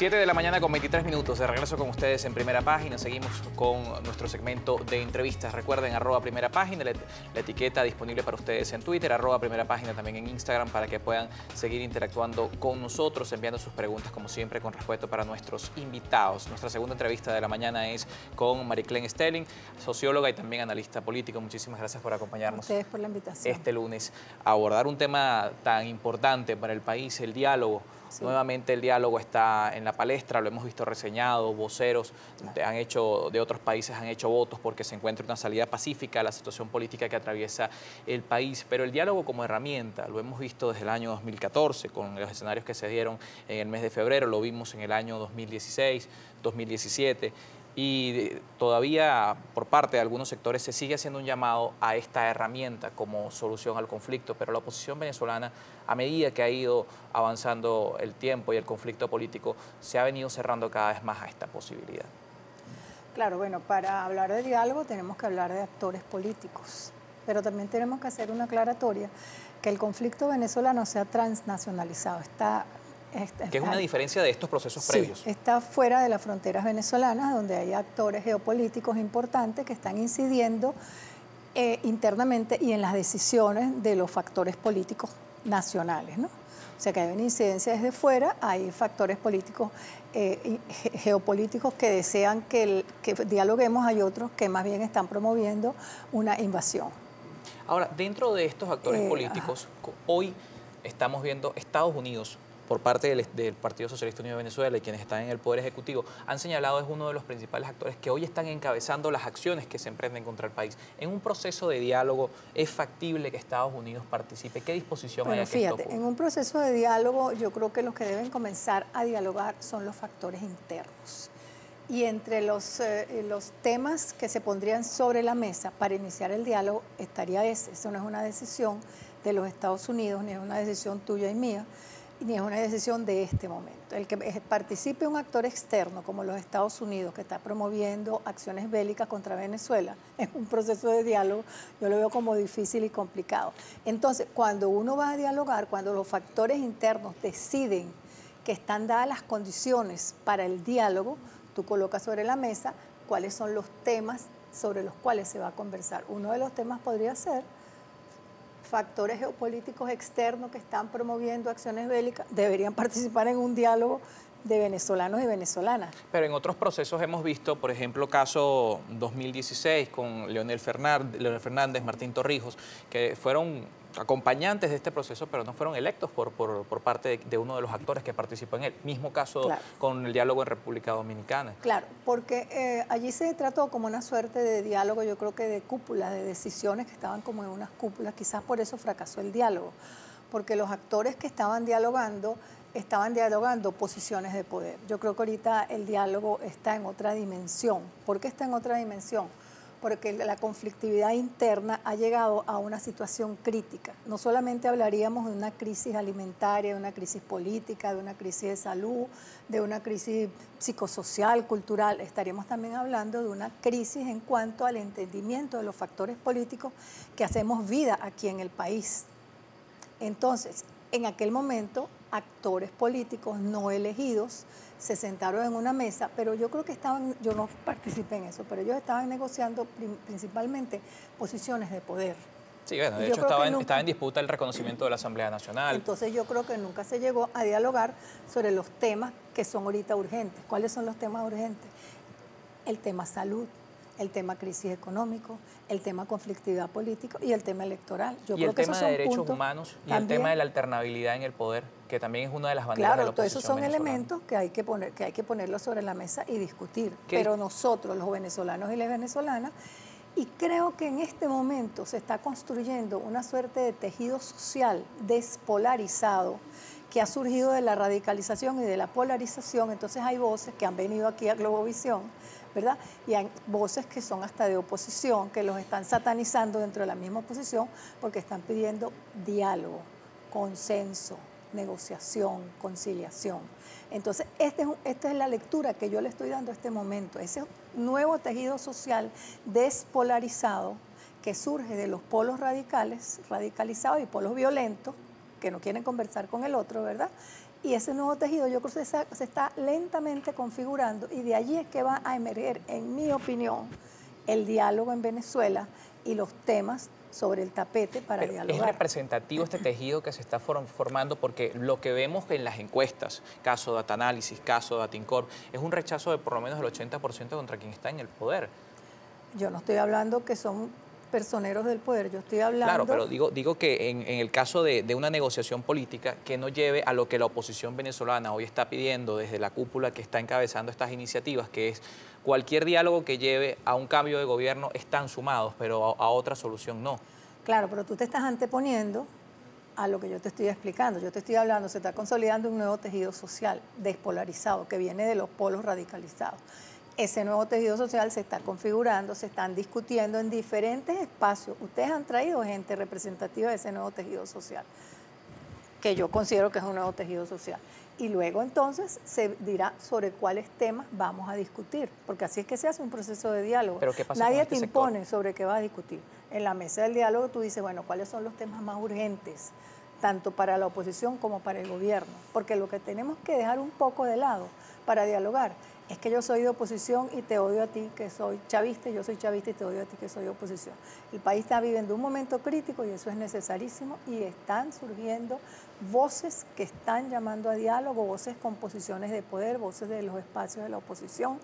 7 de la mañana con 23 minutos. De regreso con ustedes en primera página. Seguimos con nuestro segmento de entrevistas. Recuerden, arroba primera página, la, etiqueta disponible para ustedes en Twitter, arroba primera página también en Instagram para que puedan seguir interactuando con nosotros, enviando sus preguntas, como siempre, con respeto para nuestros invitados. Nuestra segunda entrevista de la mañana es con Mariclen Stelling, socióloga y también analista político. Muchísimas gracias por acompañarnos. ustedes por la invitación. Este lunes a abordar un tema tan importante para el país, el diálogo Nuevamente el diálogo está en la palestra, lo hemos visto reseñado, voceros han hecho, de otros países han hecho votos porque se encuentra una salida pacífica a la situación política que atraviesa el país. Pero el diálogo como herramienta, lo hemos visto desde el año 2014 con los escenarios que se dieron en el mes de febrero, lo vimos en el año 2016, 2017 y todavía por parte de algunos sectores se sigue haciendo un llamado a esta herramienta como solución al conflicto, pero la oposición venezolana, a medida que ha ido avanzando el tiempo y el conflicto político, se ha venido cerrando cada vez más a esta posibilidad. Claro, bueno, para hablar de diálogo tenemos que hablar de actores políticos, pero también tenemos que hacer una aclaratoria que el conflicto venezolano se ha transnacionalizado, está que es una diferencia de estos procesos previos. Está fuera de las fronteras venezolanas, donde hay actores geopolíticos importantes que están incidiendo eh, internamente y en las decisiones de los factores políticos nacionales. ¿no? O sea que hay una incidencia desde fuera, hay factores políticos, eh, geopolíticos que desean que, que dialoguemos, hay otros que más bien están promoviendo una invasión. Ahora, dentro de estos actores eh, políticos, hoy estamos viendo Estados Unidos por parte del, Partido Socialista Unido de Venezuela y quienes están en el Poder Ejecutivo han señalado es uno de los principales actores que hoy están encabezando las acciones que se emprenden contra el país. En un proceso de diálogo, ¿es factible que Estados Unidos participe? ¿Qué disposición hay a que fíjate, en un proceso de diálogo yo creo que los que deben comenzar a dialogar son los factores internos. Y entre los, eh, los temas que se pondrían sobre la mesa para iniciar el diálogo estaría ese. Eso no es una decisión de los Estados Unidos, ni es una decisión tuya y mía, ni es una decisión de este momento. El que participe un actor externo como los Estados Unidos, que está promoviendo acciones bélicas contra Venezuela, es un proceso de diálogo, yo lo veo como difícil y complicado. Entonces, cuando uno va a dialogar, cuando los factores internos deciden que están dadas las condiciones para el diálogo, tú colocas sobre la mesa cuáles son los temas sobre los cuales se va a conversar. Uno de los temas podría ser factores geopolíticos externos que están promoviendo acciones bélicas deberían participar en un diálogo de venezolanos y venezolanas. Pero en otros procesos hemos visto, por ejemplo, caso 2016 con Leonel Fernández, Leonel Fernández Martín Torrijos, que fueron acompañantes de este proceso, pero no fueron electos por, por, parte de, uno de los actores que participó en el mismo caso con el diálogo en República Dominicana. Claro, porque eh, allí se trató como una suerte de diálogo, yo creo que de cúpula, de decisiones que estaban como en unas cúpulas, quizás por eso fracasó el diálogo, porque los actores que estaban dialogando estaban dialogando posiciones de poder. Yo creo que ahorita el diálogo está en otra dimensión. ¿Por qué está en otra dimensión? porque la conflictividad interna ha llegado a una situación crítica. No solamente hablaríamos de una crisis alimentaria, de una crisis política, de una crisis de salud, de una crisis psicosocial, cultural, estaríamos también hablando de una crisis en cuanto al entendimiento de los factores políticos que hacemos vida aquí en el país. Entonces, en aquel momento, actores políticos no elegidos se sentaron en una mesa, pero yo creo que estaban, yo no participé en eso, pero ellos estaban negociando principalmente posiciones de poder. Sí, bueno, de hecho estaba en, estaba en, disputa el reconocimiento de la Asamblea Nacional. Entonces yo creo que nunca se llegó a dialogar sobre los temas que son ahorita urgentes. ¿Cuáles son los temas urgentes? El tema salud, el tema crisis económico, el tema conflictividad político y el tema electoral. Yo y el tema de derechos humanos y el tema de la alternabilidad en el poder, que también es una de las banderas claro, de la todos esos son elementos que hay que poner, que hay que ponerlos sobre la mesa y discutir. Pero nosotros, los venezolanos y las venezolanas, y creo que en este momento se está construyendo una suerte de tejido social despolarizado que ha surgido de la radicalización y de la polarización. Entonces hay voces que han venido aquí a Globovisión ¿verdad? Y hay voces que son hasta de oposición, que los están satanizando dentro de la misma oposición porque están pidiendo diálogo, consenso, negociación, conciliación. Entonces, este esta es la lectura que yo le estoy dando a este momento, ese nuevo tejido social despolarizado que surge de los polos radicales, radicalizados y polos violentos, que no quieren conversar con el otro, ¿verdad? Y ese nuevo tejido yo creo que se, se está lentamente configurando y de allí es que va a emerger, en mi opinión, el diálogo en Venezuela y los temas sobre el tapete para dialogar. Es representativo este tejido que se está formando porque lo que vemos en las encuestas, caso de Análisis, caso de Atincorp, es un rechazo de por lo menos el 80% contra quien está en el poder. Yo no estoy hablando que son personeros del poder. Yo estoy hablando... Claro, pero digo, digo que en, el caso de, una negociación política que no lleve a lo que la oposición venezolana hoy está pidiendo desde la cúpula que está encabezando estas iniciativas, que es cualquier diálogo que lleve a un cambio de gobierno están sumados, pero a, otra solución no. Claro, pero tú te estás anteponiendo a lo que yo te estoy explicando. Yo te estoy hablando, se está consolidando un nuevo tejido social despolarizado que viene de los polos radicalizados ese nuevo tejido social se está configurando, se están discutiendo en diferentes espacios. Ustedes han traído gente representativa de ese nuevo tejido social, que yo considero que es un nuevo tejido social. Y luego entonces se dirá sobre cuáles temas vamos a discutir, porque así es que se hace un proceso de diálogo. ¿Pero qué pasa Nadie este te impone sobre qué vas a discutir. En la mesa del diálogo tú dices, bueno, ¿cuáles son los temas más urgentes? tanto para la oposición como para el gobierno, porque lo que tenemos que dejar un poco de lado para dialogar es que yo soy de oposición y te odio a ti que soy chavista, yo soy chavista y te odio a ti que soy oposición. El país está viviendo un momento crítico y eso es necesarísimo y están surgiendo voces que están llamando a diálogo, voces con posiciones de poder, voces de los espacios de la oposición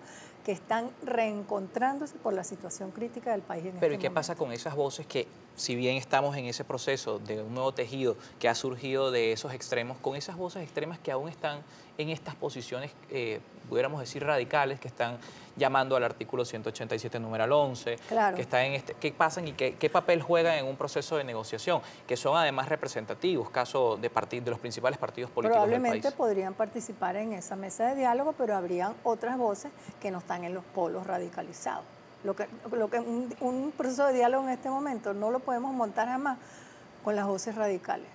que están reencontrándose por la situación crítica del país. En Pero ¿y qué pasa con esas voces que, si bien estamos en ese proceso de un nuevo tejido que ha surgido de esos extremos, con esas voces extremas que aún están en estas posiciones, eh, pudiéramos decir radicales, que están llamando al artículo 187 numeral 11, que están en este, qué pasan y qué, qué, papel juegan en un proceso de negociación, que son además representativos, caso de, de los principales partidos políticos Probablemente del país. podrían participar en esa mesa de diálogo, pero habrían otras voces que no están en los polos radicalizados. Lo que, lo que un, un proceso de diálogo en este momento no lo podemos montar jamás con las voces radicales.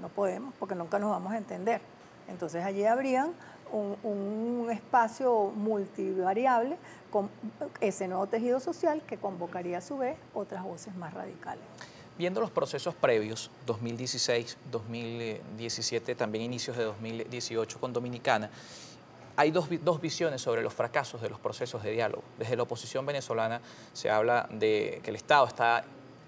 No podemos, porque nunca nos vamos a entender. Entonces allí habrían un, espacio multivariable con ese nuevo tejido social que convocaría a su vez otras voces más radicales. Viendo los procesos previos, 2016, 2017, también inicios de 2018 con Dominicana, hay dos, dos, visiones sobre los fracasos de los procesos de diálogo. Desde la oposición venezolana se habla de que el Estado está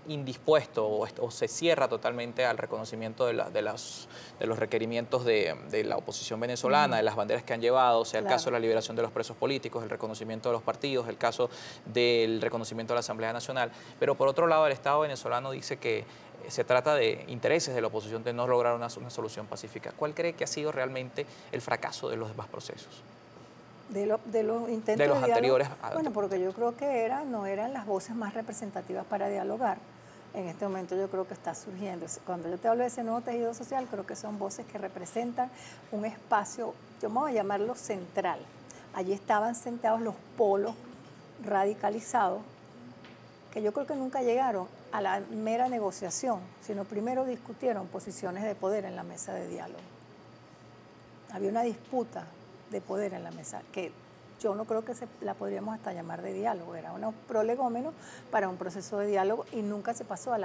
indispuesto o, se cierra totalmente al reconocimiento de, de, las, de los requerimientos de, la oposición venezolana, de las banderas que han llevado, sea el caso de la liberación de los presos políticos, el reconocimiento de los partidos, el caso del reconocimiento de la Asamblea Nacional. Pero por otro lado, el Estado venezolano dice que se trata de intereses de la oposición de no lograr una, una solución pacífica. ¿Cuál cree que ha sido realmente el fracaso de los demás procesos? De, de, los intentos de los anteriores. Bueno, porque yo creo que era, no eran las voces más representativas para dialogar en este momento yo creo que está surgiendo. Cuando yo te hablo de ese nuevo tejido social, creo que son voces que representan un espacio, yo me voy a llamarlo central. Allí estaban sentados los polos radicalizados, que yo creo que nunca llegaron a la mera negociación, sino primero discutieron posiciones de poder en la mesa de diálogo. Había una disputa de poder en la mesa, que yo no creo que se la podríamos hasta llamar de diálogo, era un prolegómeno para un proceso de diálogo y nunca se pasó a la